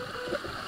you